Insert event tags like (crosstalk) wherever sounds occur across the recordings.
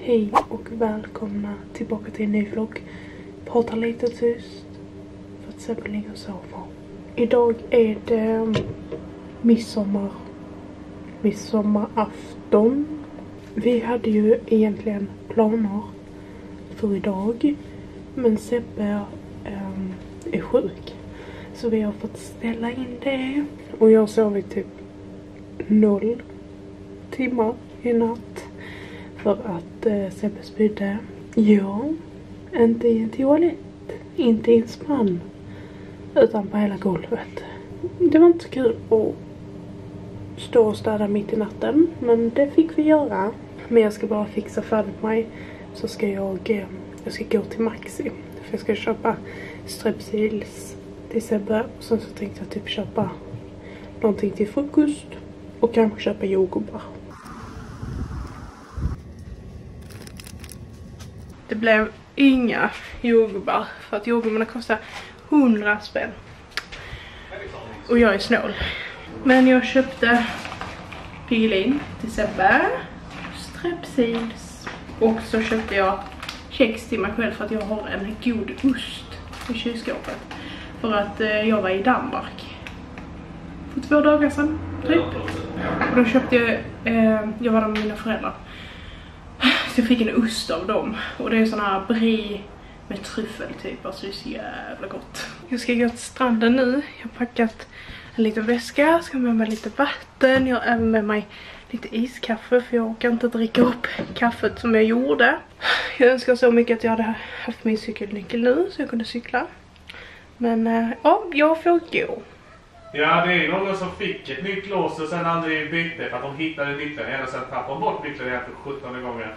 Hej och välkomna tillbaka till en ny vlogg. Pratar lite tyst för att Sebbe ligger och sover. Idag är det mm, midsommar, midsommarafton. Vi hade ju egentligen planer för idag. Men Sebbe um, är sjuk. Så vi har fått ställa in det. Och jag sov i typ noll timmar i natt. För att eh, Sebbe spydde. Ja, inte i en toalett. Inte i en spann. Utan på hela golvet. Det var inte så kul att stå och städa mitt i natten. Men det fick vi göra. Men jag ska bara fixa färdigt mig. Så ska jag, eh, jag ska gå till Maxi. För jag ska köpa strepsils till Sebbe. Och sen så tänkte jag typ köpa någonting till frukost. Och kanske köpa jordgubbar. Blev inga jordgubbar för att jordgubbarna kostar 100 spänn. Och jag är snål. Men jag köpte Piggelin till Sebbe, strepsils och så köpte jag kex till mig själv för att jag har en god ost i kylskåpet. För att eh, jag var i Danmark för två dagar sedan typ. Och då köpte jag, eh, jag var där med mina föräldrar. Så jag fick en ost av dem. Och det är sån här brie med tryffel typ. Alltså det är så jävla gott. Jag ska gå till stranden nu. Jag har packat en liten väska. Ska med mig lite vatten. Jag har även med mig lite iskaffe. För jag orkar inte dricka upp kaffet som jag gjorde. Jag önskar så mycket att jag hade haft min cykelnyckel nu. Så jag kunde cykla. Men äh, ja, jag får gå. Ja, det är någon som fick ett nytt lås och sen aldrig bytte för att de hittade nyckeln igen och sen tappade de bort nyckeln igen för 17 gånger.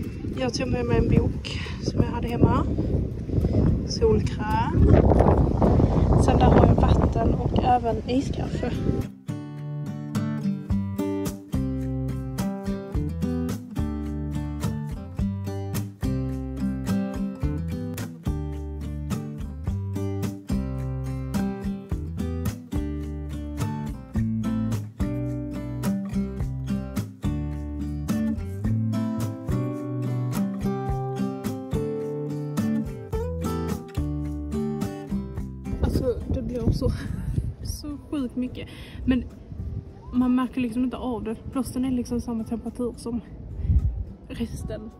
Jag tog med mig en bok som jag hade hemma. Solkräm. Sen där har jag vatten och även iskaffe. Mycket. Men man märker liksom inte av det. Blåsten är liksom samma temperatur som resten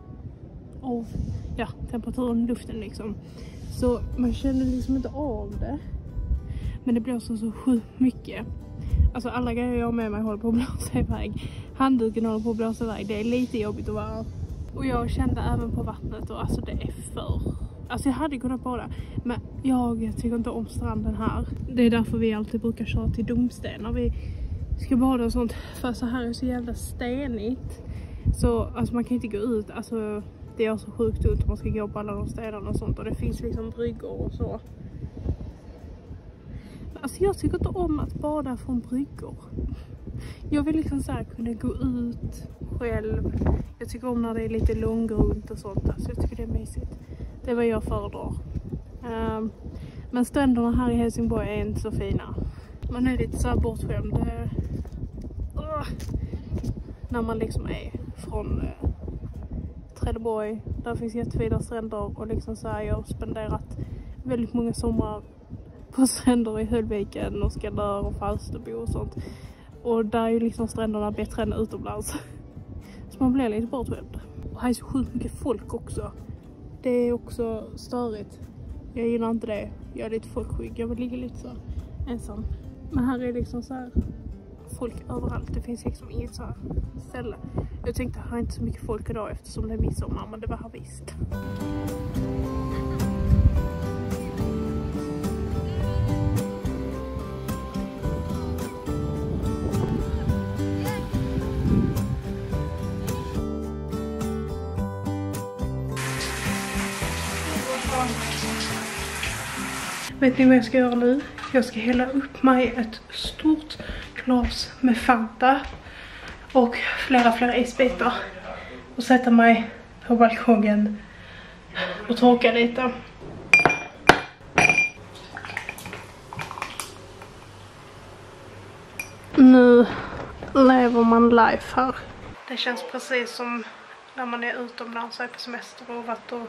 av ja, temperaturen i luften liksom. Så man känner liksom inte av det. Men det blåser så sjukt mycket. Alltså alla grejer jag har med mig håller på att blåsa iväg. Handduken håller på att blåsa iväg. Det är lite jobbigt att vara. Och jag kände även på vattnet och alltså det är för Alltså jag hade kunnat bada men jag tycker inte om stranden här. Det är därför vi alltid brukar köra till Domsten när vi ska bada och sånt. För så här är så jävla stenigt. Så alltså man kan inte gå ut. Alltså det gör så sjukt ont om man ska gå på alla de stenarna och sånt. Och det finns liksom bryggor och så. Alltså jag tycker inte om att bada från bryggor. Jag vill liksom så här kunna gå ut själv. Jag tycker om när det är lite långgrunt och sånt. Alltså jag tycker det är mysigt. Det är vad jag föredrar. Um, men stränderna här i Helsingborg är inte så fina. Man är lite så här bortskämd. Uh, när man liksom är från uh, Trelleborg. Där finns jättefina stränder och liksom så här, jag har spenderat väldigt många somrar på (laughs) stränder i Höllviken och Skandör och Falsterbo och sånt. Och där är ju liksom stränderna bättre än utomlands. (laughs) Så man blir lite bortskämd. Och här är så sjukt mycket folk också. Det är också störigt. Jag gillar inte det. Jag är lite folkskygg. Jag vill ligga lite så ensam. Men här är liksom så här folk överallt. Det finns liksom inget så här ställe. Jag tänkte här är inte så mycket folk idag eftersom det är midsommar. Men det var här visst. Vet ni vad jag ska göra nu? Jag ska hälla upp mig ett stort glas med Fanta och flera, flera isbitar och sätta mig på balkongen och torka lite. Nu lever man life här. Det känns precis som när man är utomlands och är på semester och varit och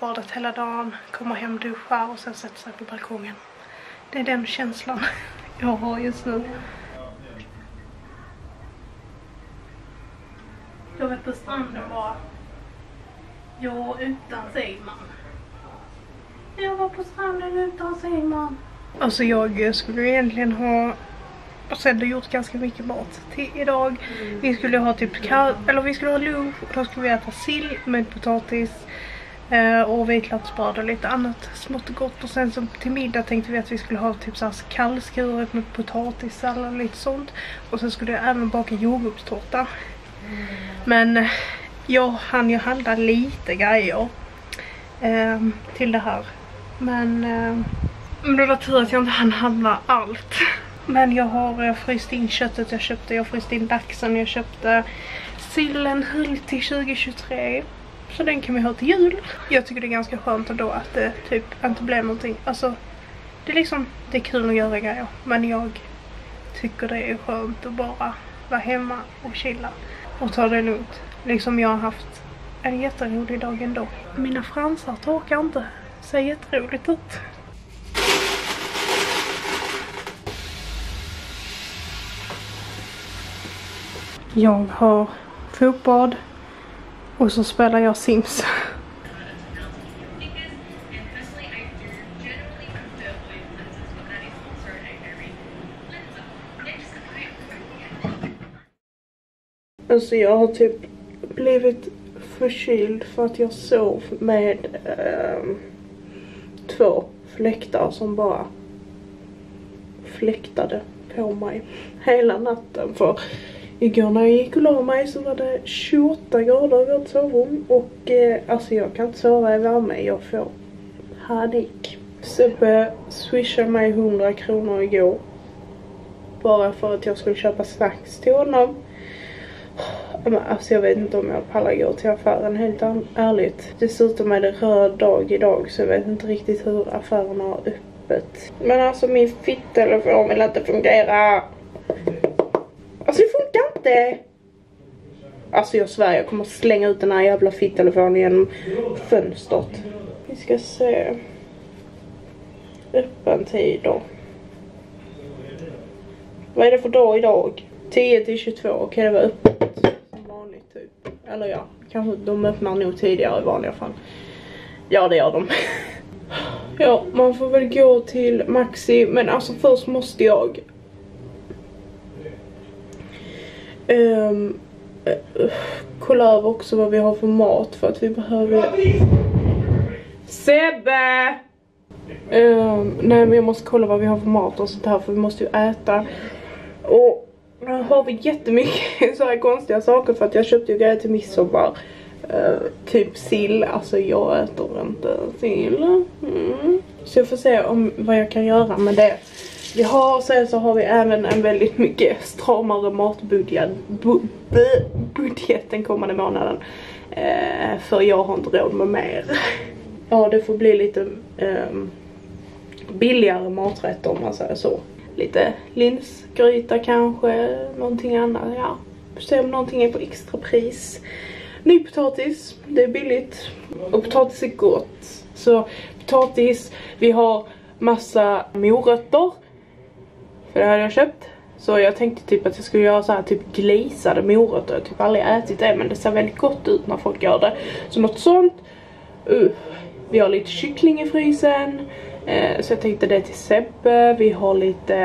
badat hela dagen, kommer hem, duschar och sen sätter sig på balkongen. Det är den känslan (laughs) jag har just nu. Jag var på stranden bara. Jag utan Simon. Jag var på stranden utan Simon. Alltså jag skulle egentligen ha och sen har gjort ganska mycket mat till idag. Vi skulle ha typ eller vi skulle ha lunch och då skulle vi äta sill med potatis Eh, och vitlöksbröd och lite annat smått och gott. Och sen så till middag tänkte vi att vi skulle ha typ såhär kallskuret med potatissallad och lite sånt. Och sen skulle jag även baka jordgubbstårta. Men eh, jag hann ju handla lite grejer eh, till det här. Men eh, det var tur att jag inte hann handla allt. Men jag har eh, fryst in köttet jag köpte, jag har fryst in laxen jag köpte. Sillen höll till 2023. Så den kan vi ha till jul. Jag tycker det är ganska skönt ändå att det typ inte blev någonting. Alltså, det är liksom, det är kul att göra grejer. Men jag tycker det är skönt att bara vara hemma och chilla. Och ta det lugnt. Liksom jag har haft en jätterolig dag ändå. Mina fransar torkar inte. Ser jätteroligt ut. Jag har fotbad och så spelar jag Sims. Alltså jag har typ blivit förkyld för att jag sov med eh, två fläktar som bara fläktade på mig hela natten. För Igår när jag gick och la mig så var det 28 grader i vårt sovrum och eh, alltså jag kan inte sova i värme, jag får panik. Sebbe swishade mig 100 kronor igår. Bara för att jag skulle köpa snacks till honom. Men alltså jag vet inte om jag pallar gå till affären helt ärligt. Dessutom är det röd dag idag så jag vet inte riktigt hur affären har öppet. Men alltså min fittelefon vill inte fungera. Alltså det inte. Alltså jag svär, jag kommer slänga ut den här jävla fittelefonen genom fönstret. Vi ska se. Öppen tid då. Vad är det för dag idag? 10 till 22, okej okay, det var öppet. Som vanligt typ. Eller ja, kanske de öppnar nog tidigare i vanliga fall. Ja det gör de. (laughs) ja, man får väl gå till Maxi, men alltså först måste jag Um, uh, kolla över också vad vi har för mat för att vi behöver... Sebbe! Um, nej men jag måste kolla vad vi har för mat och sånt här för vi måste ju äta. Och nu har vi jättemycket (laughs) så här konstiga saker för att jag köpte ju grejer till midsommar. Uh, typ sill, alltså jag äter inte sill. Mm. Så jag får se om vad jag kan göra med det vi har. Sen så har vi även en väldigt mycket stramare matbudget bu, bu, budget den kommande månaden. Eh, för jag har inte råd med mer. ja, det får bli lite eh, billigare maträtter om man säger så. Lite linsgryta kanske, någonting annat, ja. Se om någonting är på extra pris. Nypotatis, det är billigt. Och potatis är gott. Så potatis, vi har massa morötter för det hade jag köpt. Så jag tänkte typ att jag skulle göra så här typ glisade morötter. Jag har typ aldrig ätit det men det ser väldigt gott ut när folk gör det. Så något sånt. Uh. Vi har lite kyckling i frysen. Eh, så jag tänkte det till Sebbe. Vi har lite...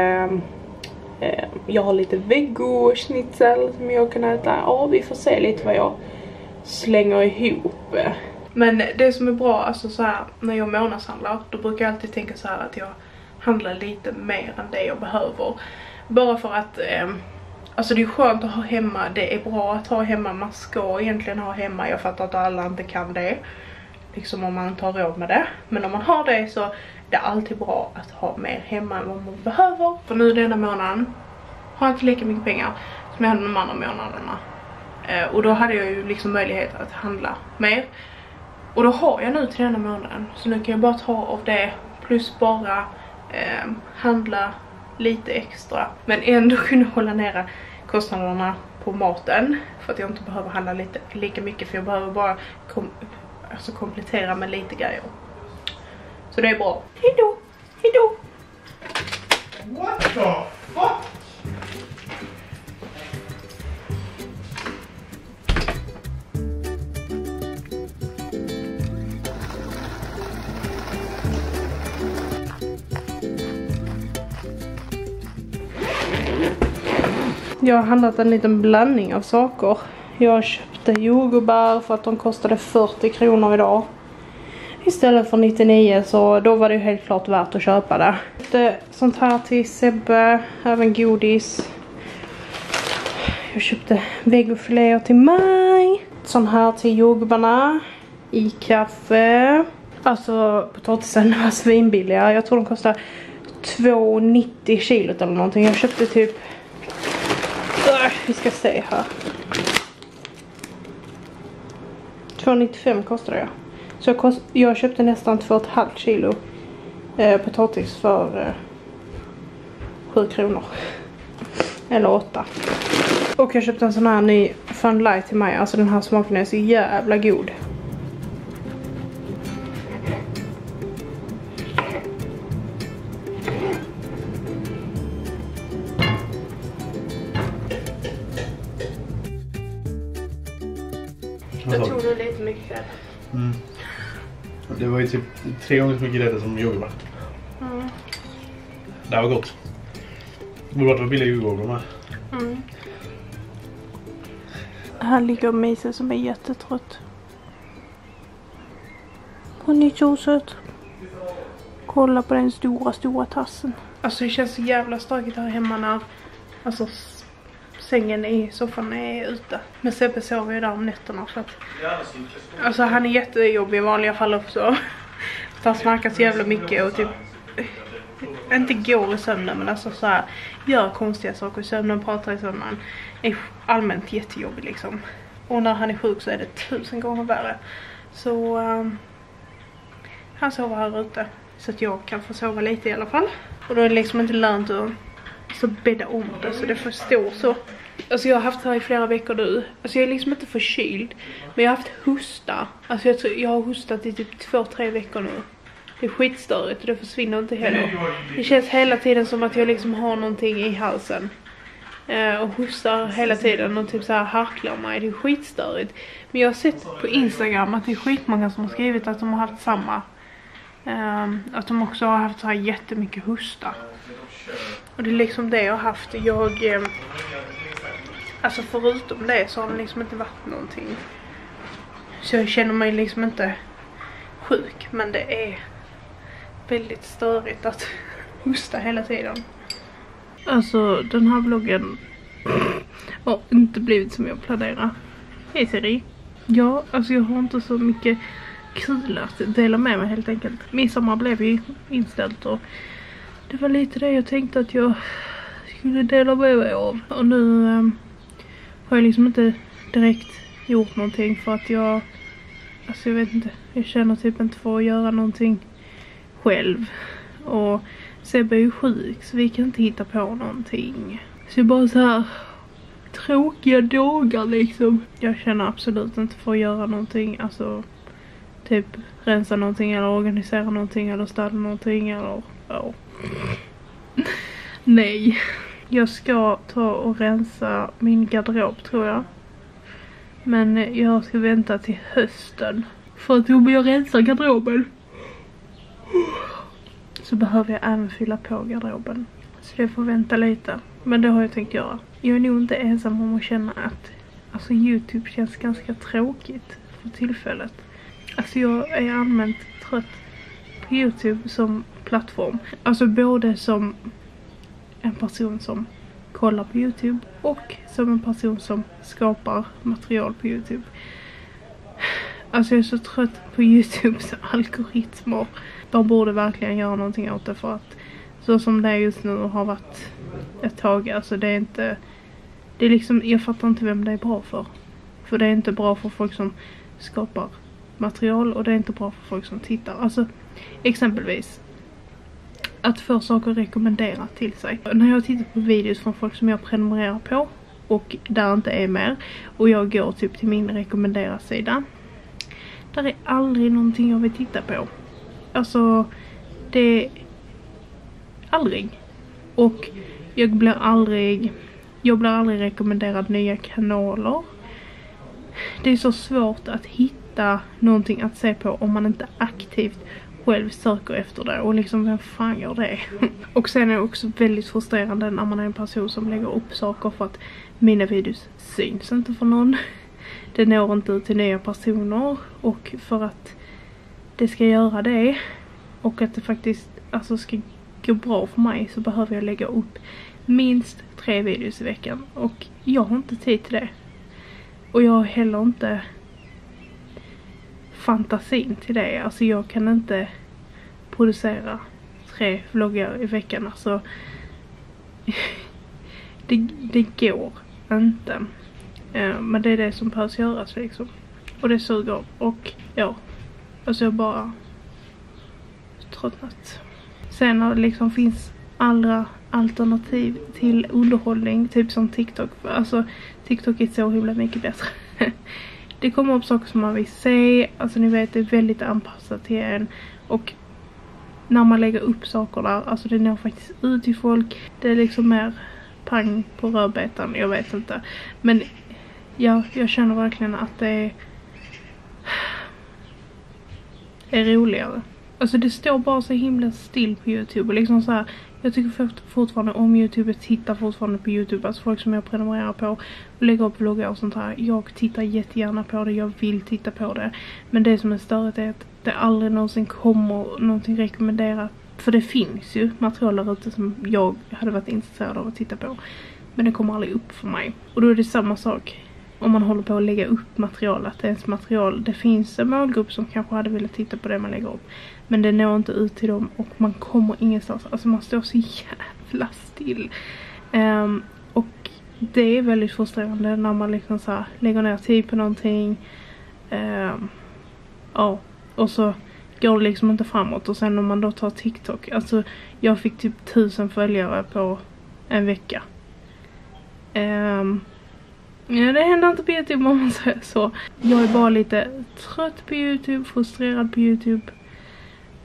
Eh, jag har lite vego schnitzel som jag kan äta. Ja, vi får se lite vad jag slänger ihop. Men det som är bra, alltså så här, när jag månadshandlar, då brukar jag alltid tänka så här att jag handla lite mer än det jag behöver. Bara för att eh, Alltså det är skönt att ha hemma, det är bra att ha hemma, man ska egentligen ha hemma, jag fattar att alla inte kan det. Liksom om man inte har råd med det. Men om man har det så är det alltid bra att ha mer hemma än vad man behöver. För nu denna månaden har jag inte lika mycket pengar som jag hade de andra månaderna. Eh, och då hade jag ju liksom möjlighet att handla mer. Och då har jag nu till denna månaden. Så nu kan jag bara ta av det plus bara eh, handla lite extra. Men ändå (laughs) kunna hålla nere kostnaderna på maten. För att jag inte behöver handla lite, lika mycket för jag behöver bara kom, alltså komplettera med lite grejer. Så det är bra. Hejdå! Hejdå! What the fuck? Jag har handlat en liten blandning av saker. Jag köpte jordgubbar för att de kostade 40 kronor idag. Istället för 99 så då var det ju helt klart värt att köpa det. Köpte sånt här till Sebbe, även godis. Jag köpte vegofiléer till mig. Sån här till jordgubbarna. I kaffe. Alltså potatisen var svinbilliga. Jag tror de kostar 2,90 kilot eller någonting. Jag köpte typ vi ska se här. 2,95 kostar det. Så jag, kost, jag köpte nästan 2,5 kilo eh, potatis för eh, 7 kronor. Eller 8. Och jag köpte en sån här ny Fun Light till mig. Alltså den här smaken är så jävla god. Var ju typ tre gånger så mycket grädde som jordgubbar. Mm. Det här var gott. Det borde varit för billiga jordgubbar med. Mm. Här ligger Mise som är jättetrött. Hon är så söt. Kolla på den stora, stora tassen. Alltså det känns så jävla stökigt här hemma när alltså, sängen i soffan är ute. Men Sebbe sover ju där om nätterna för att Alltså han är jättejobbig i vanliga fall också. För han snackar så jävla mycket och typ inte går i sömnen men alltså så här gör konstiga saker i sömnen, pratar i sömnen. Är allmänt jättejobbig liksom. Och när han är sjuk så är det tusen gånger värre. Så ehm, han sover här ute. Så att jag kan få sova lite i alla fall. Och då är det liksom inte lönt att så bädda om det så det får stå så. Alltså jag har haft det här i flera veckor nu. Alltså jag är liksom inte förkyld. Men jag har haft hosta. Alltså jag, tror, jag har hostat i typ två, tre veckor nu. Det är skitstörigt och det försvinner inte heller. Det känns hela tiden som att jag liksom har någonting i halsen. Eh, och hostar hela tiden och typ så här harklar mig. Det är skitstörigt. Men jag har sett på Instagram att det är skitmånga som har skrivit att de har haft samma. Eh, att de också har haft så här jättemycket hosta. Och det är liksom det jag har haft. Jag... Eh, alltså förutom det så har det liksom inte varit någonting. Så jag känner mig liksom inte sjuk. Men det är väldigt störigt att (laughs) hosta hela tiden. Alltså den här vloggen har inte blivit som jag planerade. Hej Siri. Ja, alltså jag har inte så mycket kul att dela med mig helt enkelt. Midsommar blev ju inställt och det var lite det jag tänkte att jag skulle dela med mig av. Och nu ehm, har jag liksom inte direkt gjort någonting för att jag, alltså jag vet inte, jag känner typ inte för att göra någonting själv. Och Sebbe är ju sjuk så vi kan inte hitta på någonting. Så jag bara så här tråkiga dagar liksom. Jag känner absolut inte för att göra någonting, alltså typ rensa någonting eller organisera någonting eller städa någonting eller ja. (laughs) Nej. Jag ska ta och rensa min garderob tror jag. Men jag ska vänta till hösten. För att om jag rensar garderoben så behöver jag även fylla på garderoben. Så det får vänta lite. Men det har jag tänkt göra. Jag är nog inte ensam om att känna att alltså Youtube känns ganska tråkigt för tillfället. Alltså jag är allmänt trött på Youtube som plattform. Alltså både som en person som kollar på Youtube och som en person som skapar material på Youtube. Alltså jag är så trött på Youtubes algoritmer. De borde verkligen göra någonting åt det för att så som det är just nu och har varit ett tag, alltså det är inte det är liksom, jag fattar inte vem det är bra för. För det är inte bra för folk som skapar material och det är inte bra för folk som tittar. Alltså exempelvis att få saker rekommenderat till sig. När jag tittar på videos från folk som jag prenumererar på och där inte är mer och jag går typ till min rekommendera sida. Där är aldrig någonting jag vill titta på. Alltså det aldrig. Och jag blir aldrig jag blir aldrig rekommenderad nya kanaler. Det är så svårt att hitta någonting att se på om man inte aktivt själv söker efter det och liksom vem fan gör det? (laughs) och sen är det också väldigt frustrerande när man är en person som lägger upp saker för att mina videos syns inte för någon. (laughs) Det når inte ut till nya personer och för att det ska göra det och att det faktiskt alltså ska gå bra för mig så behöver jag lägga upp minst tre videos i veckan och jag har inte tid till det. Och jag har heller inte fantasin till det. Alltså jag kan inte producera tre vloggar i veckan. Alltså (laughs) det, det går inte. Eh, men det är det som behövs göras liksom. Och det suger. Och ja, alltså jag bara tröttnat. Sen när det liksom finns andra alternativ till underhållning, typ som TikTok. Alltså TikTok är så himla mycket bättre. (laughs) det kommer upp saker som man vill se, alltså ni vet det är väldigt anpassat till en och när man lägger upp saker där, alltså det når faktiskt ut till folk. Det är liksom mer pang på rödbetan, jag vet inte. Men ja, jag känner verkligen att det är, är roligare. Alltså det står bara så himla still på Youtube och liksom så här, jag tycker fortfarande om Youtube, jag tittar fortfarande på Youtube, alltså folk som jag prenumererar på och lägger upp vloggar och sånt här. Jag tittar jättegärna på det, jag vill titta på det. Men det som är störigt är att det aldrig någonsin kommer någonting rekommenderat. För det finns ju material där ute som jag hade varit intresserad av att titta på. Men det kommer aldrig upp för mig. Och då är det samma sak om man håller på att lägga upp material, att ens material, det finns en målgrupp som kanske hade velat titta på det man lägger upp. Men det når inte ut till dem och man kommer ingenstans, alltså man står så (laughs) jävla still. Um, och det är väldigt frustrerande när man liksom så här, lägger ner tid på någonting. Um, ja, och så går det liksom inte framåt och sen om man då tar TikTok, alltså jag fick typ tusen följare på en vecka. Um, Ja, det händer inte på Youtube om man säger så. Jag är bara lite trött på Youtube, frustrerad på Youtube.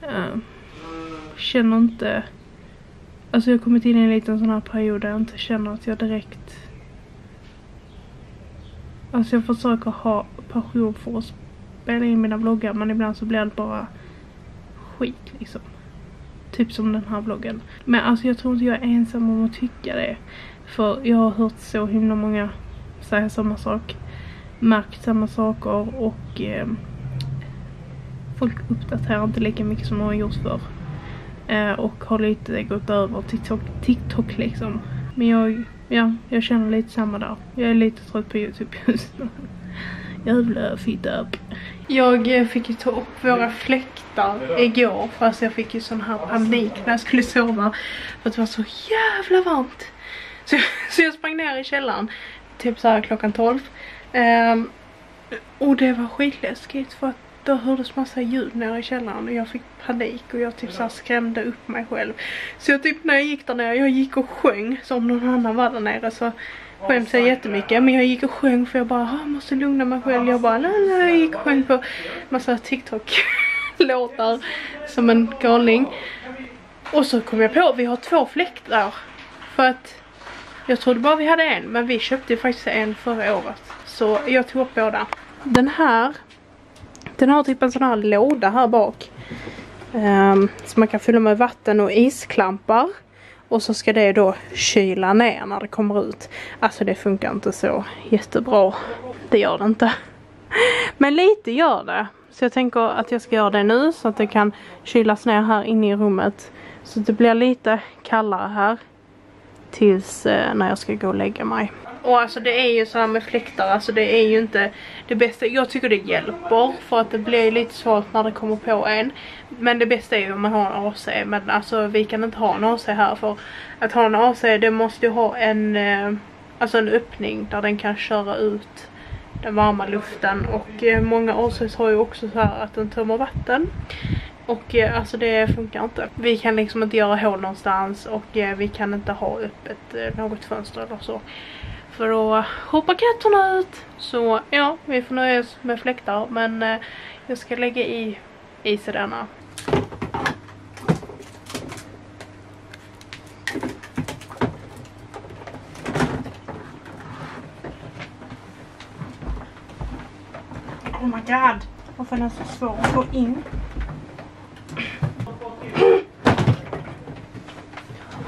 Uh, känner inte... Alltså jag har kommit in i en liten sån här period där jag inte känner att jag direkt... Alltså jag försöker ha passion för att spela in mina vloggar men ibland så blir det bara skit liksom. Typ som den här vloggen. Men alltså jag tror inte jag är ensam om att tycka det. För jag har hört så himla många säga samma sak. Märkt samma saker och eh, folk uppdaterar inte lika mycket som de har gjort förr. Eh, och har lite gått över TikTok, TikTok liksom. Men jag, ja, jag känner lite samma där. Jag är lite trött på Youtube (laughs) just nu. Jävla fitta. Jag eh, fick ju ta upp våra fläktar igår fast jag fick ju sån här panik när jag skulle sova. För att det var så jävla varmt. Så, (laughs) så jag sprang ner i källaren typ så här klockan 12. Um, ehm, och det var skitläskigt för att då hördes massa ljud nere i källaren och jag fick panik och jag typ så skrämde upp mig själv. Så jag typ när jag gick där nere, jag gick och sjöng så om någon annan var där nere så skäms jag jättemycket. Men jag gick och sjöng för jag bara, jag måste lugna mig själv. Jag bara, lala, jag gick och sjöng på massa TikTok-låtar som en galning. Och så kom jag på, vi har två fläktar. För att jag trodde bara vi hade en men vi köpte faktiskt en förra året. Så jag tog upp båda. Den här, den har typ en sån här låda här bak. Ehm, um, som man kan fylla med vatten och isklampar. Och så ska det då kyla ner när det kommer ut. Alltså det funkar inte så jättebra. Det gör det inte. Men lite gör det. Så jag tänker att jag ska göra det nu så att det kan kylas ner här inne i rummet. Så det blir lite kallare här tills eh, när jag ska gå och lägga mig. och alltså det är ju så här med fläktar, alltså det är ju inte det bästa. Jag tycker det hjälper för att det blir lite svårt när det kommer på en. Men det bästa är ju om man har en AC. Men alltså vi kan inte ha en AC här för att ha en AC det måste ju ha en, eh, alltså en öppning där den kan köra ut den varma luften. Och eh, många ACs har ju också så här att den tömmer vatten. Och eh, alltså det funkar inte. Vi kan liksom inte göra hål någonstans och eh, vi kan inte ha öppet eh, något fönster eller så. För då hoppar katterna ut. Så ja, vi får nöja oss med fläktar. Men eh, jag ska lägga i is i denna. Oh my god. Varför är den så svår att få in?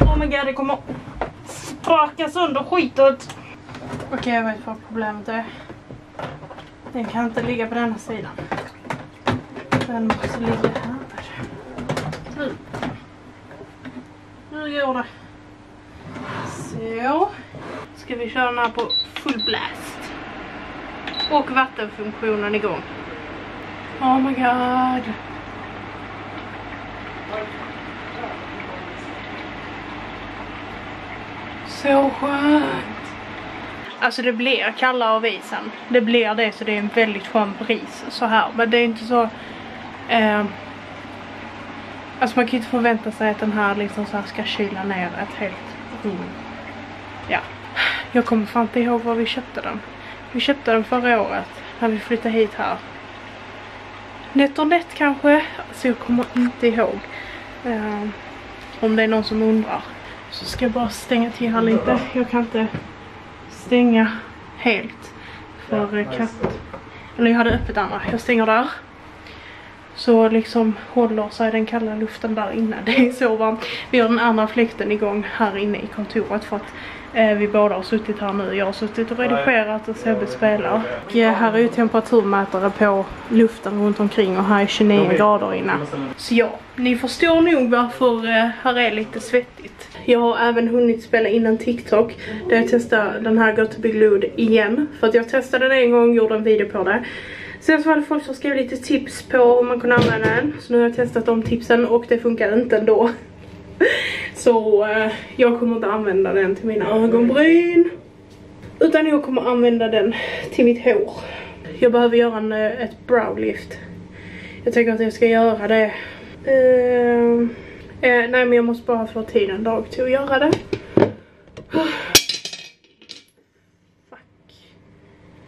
Oh my god, det kommer spraka sönder skitet. Okej, jag vet vad problemet är. Den kan inte ligga på denna sidan. Den måste ligga här. Nu. Nu går det. Så. Ska vi köra den här på full blast. Och vattenfunktionen igång. Oh my god. Så skönt. Alltså det blir kallare av isen. Det blir det så det är en väldigt skön bris så här. Men det är inte så... Eh, alltså man kan inte förvänta sig att den här liksom så här ska kyla ner ett helt rum. Ja. Jag kommer fan inte ihåg var vi köpte den. Vi köpte den förra året när vi flyttade hit här. NetOnNet kanske? Så jag kommer inte ihåg. Eh, om det är någon som undrar. Så ska jag bara stänga till här lite. Jag kan inte stänga helt för eh, katt. Eller jag hade öppet andra. Jag stänger där. Så liksom håller sig den kalla luften där inne. (laughs) Det är så varmt. Vi har den andra fläkten igång här inne i kontoret för att eh, vi båda har suttit här nu. Jag har suttit och redigerat och Sebbe spelar. Och eh, här är ju temperaturmätare på luften runt omkring och här är 29 grader inne. Så ja, ni förstår nog varför eh, här är lite svettigt. Jag har även hunnit spela in en TikTok där jag testar den här Got to be glued igen. För att jag testade den en gång och gjorde en video på det. Sen så var det folk som skrev lite tips på hur man kunde använda den. Så nu har jag testat de tipsen och det funkar inte ändå. (laughs) Så eh, jag kommer inte använda den till mina ögonbryn. Utan jag kommer använda den till mitt hår. Jag behöver göra en, eh, ett browlift. Jag tänker att jag ska göra det. Eh, eh, nej men jag måste bara få tid en dag till att göra det. Fuck.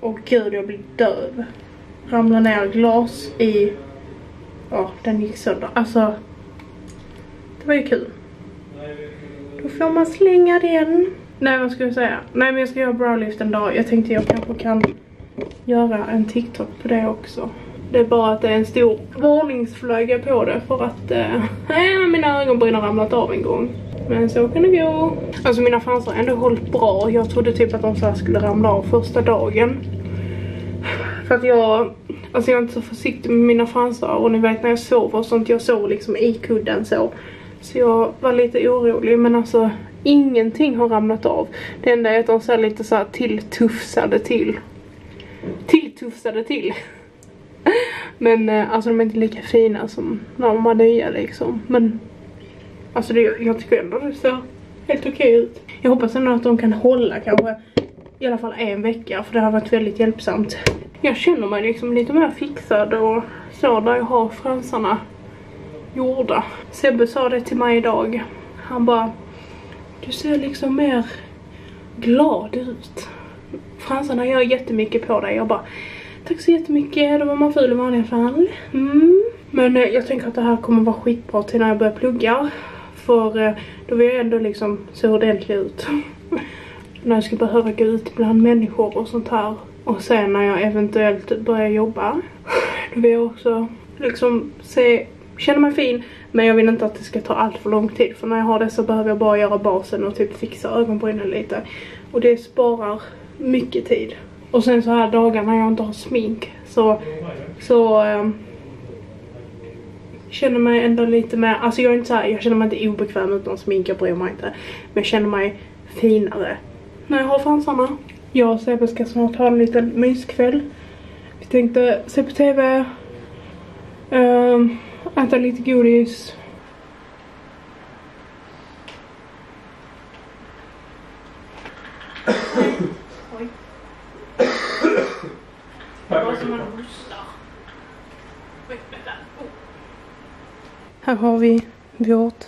Åh gud jag blir döv. Ramlar ner glas i... Ja, den gick sönder. Alltså. Det var ju kul. Då får man slänga den. Nej vad ska jag säga? Nej men jag ska göra browlift en dag. Jag tänkte jag kanske kan göra en TikTok på det också. Det är bara att det är en stor varningsflagga på det för att eh, (laughs) mina ögonbryn har ramlat av en gång. Men så kan det gå. Alltså mina fransar har ändå hållit bra. Jag trodde typ att de så här skulle ramla av första dagen. För att jag, alltså jag är inte så försiktig med mina fransar och ni vet när jag sover och sånt, jag sover liksom i kudden så. Så jag var lite orolig men alltså ingenting har ramlat av. Det enda är att de ser lite så här tilltufsade till. Tilltufsade till. Men eh, alltså de är inte lika fina som när de var nya liksom. Men alltså det, jag tycker ändå det ser helt okej okay ut. Jag hoppas ändå att de kan hålla kanske i alla fall en vecka för det har varit väldigt hjälpsamt. Jag känner mig liksom lite mer fixad och så där jag har fransarna gjorda. Sebbe sa det till mig idag. Han bara, du ser liksom mer glad ut. Fransarna gör jättemycket på dig. Jag bara, tack så jättemycket, då var man ful i vanliga fall. Mm. Men eh, jag tänker att det här kommer vara skitbra till när jag börjar plugga. För eh, då vill jag ändå liksom se ordentlig ut. (laughs) när jag ska behöva gå ut bland människor och sånt här. Och sen när jag eventuellt börjar jobba. Då vill jag också liksom se, känna mig fin. Men jag vill inte att det ska ta allt för lång tid. För när jag har det så behöver jag bara göra basen och typ fixa ögonbrynen lite. Och det sparar mycket tid. Och sen så här dagar när jag inte har smink så, så um, känner mig ändå lite mer, alltså jag är inte så här, jag känner mig inte obekväm utan smink, jag bryr mig inte. Men jag känner mig finare när jag har fransarna. Jag och Sebbe ska snart ha en liten myskväll. Vi tänkte se på TV, um, ehm, äta lite godis. Det var som en hostar. Här har vi vårt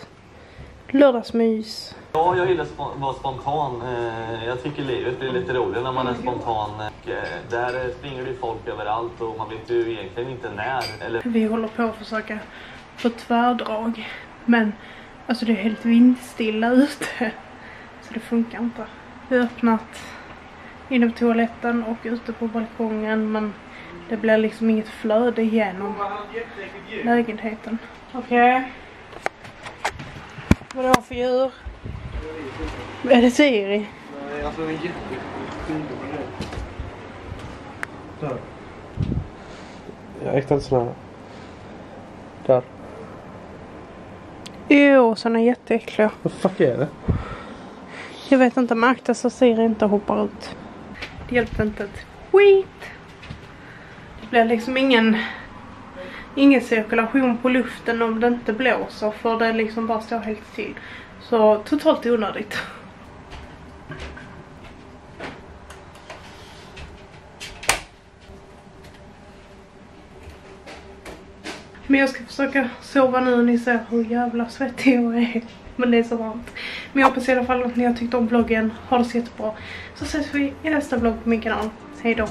lördagsmys. Ja, jag gillar att vara spontan. Eh, Jag tycker livet blir lite roligare när man är spontan. Eh, Där springer det folk överallt och man vet ju egentligen inte när. Eller Vi håller på att försöka få tvärdrag. Men alltså det är helt vindstilla ute. Så det funkar inte. Vi har öppnat inne på toaletten och ute på balkongen men det blir liksom inget flöde igenom lägenheten. Okej. Vad är det för djur? Är det Siri? Nej, alltså jättefin. Där. Jag äktar inte här. Där. Jo, såna är jätteäckliga. Vad fuck är det? Jag vet inte, men akta så Siri inte hoppar ut. Hjälpte inte ett skit. Det blir liksom ingen, ingen cirkulation på luften om det inte blåser för det liksom bara står helt still. Så totalt onödigt. Men jag ska försöka sova nu. Ni ser hur jävla svettig jag är. Men det är så varmt. Men jag hoppas i alla fall att ni har tyckt om vloggen. Ha det så jättebra. Så ses vi i nästa vlogg på min kanal. Hej då.